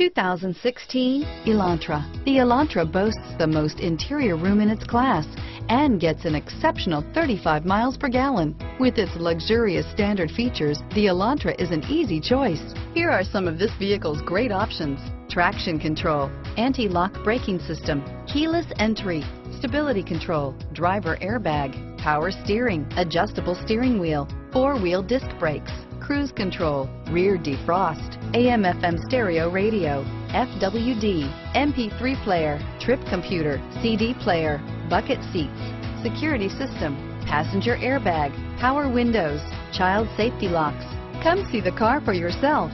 2016 Elantra. The Elantra boasts the most interior room in its class and gets an exceptional 35 miles per gallon. With its luxurious standard features, the Elantra is an easy choice. Here are some of this vehicle's great options. Traction control, anti-lock braking system, keyless entry, stability control, driver airbag, power steering, adjustable steering wheel, four-wheel disc brakes, cruise control, rear defrost, AM FM stereo radio, FWD, MP3 player, trip computer, CD player, bucket seats, security system, passenger airbag, power windows, child safety locks. Come see the car for yourself.